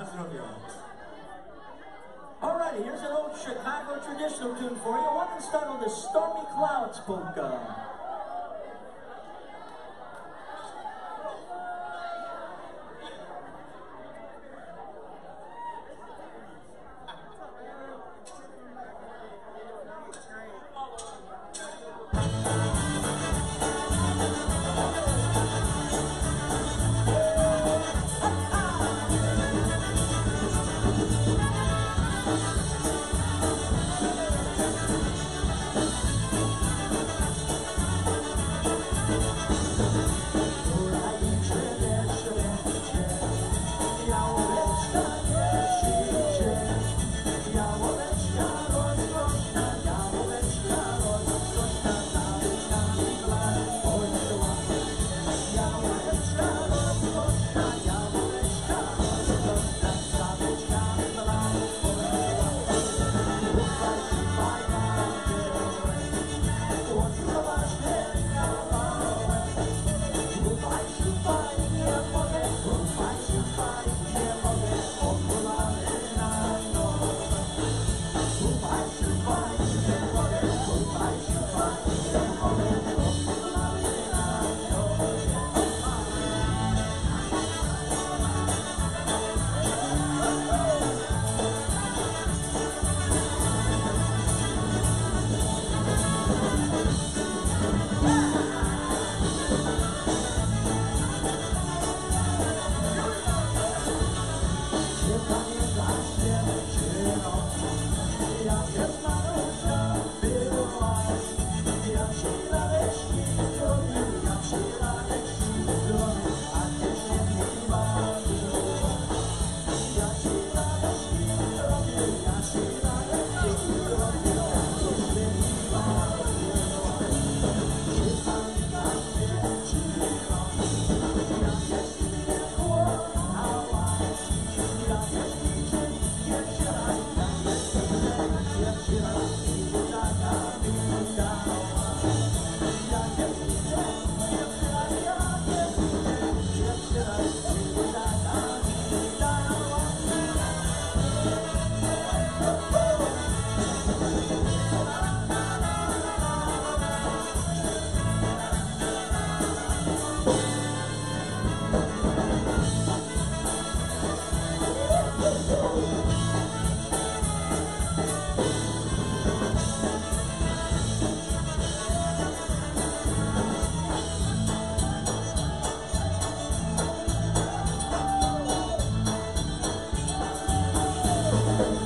Zdrowie. Alrighty, here's an old Chicago traditional tune for you, one entitled the Stormy Clouds Polka.